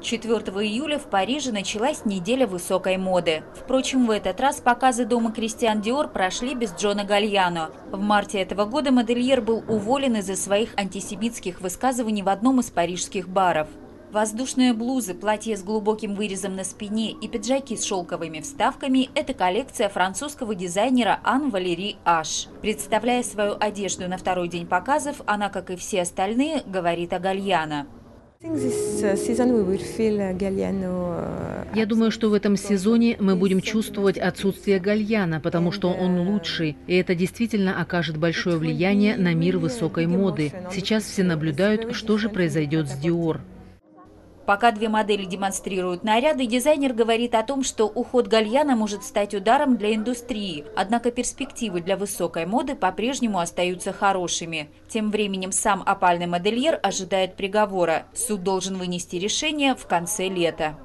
4 июля в Париже началась неделя высокой моды. Впрочем, в этот раз показы дома Кристиан Диор прошли без Джона Гальяно. В марте этого года модельер был уволен из-за своих антисемитских высказываний в одном из парижских баров. Воздушные блузы, платья с глубоким вырезом на спине и пиджаки с шелковыми вставками – это коллекция французского дизайнера Ан Валери Аш. Представляя свою одежду на второй день показов, она, как и все остальные, говорит о Гальяно. Я думаю, что в этом сезоне мы будем чувствовать отсутствие гальяна, потому что он лучший, и это действительно окажет большое влияние на мир высокой моды. Сейчас все наблюдают, что же произойдет с Диор. Пока две модели демонстрируют наряды, дизайнер говорит о том, что уход гальяна может стать ударом для индустрии. Однако перспективы для высокой моды по-прежнему остаются хорошими. Тем временем сам опальный модельер ожидает приговора. Суд должен вынести решение в конце лета.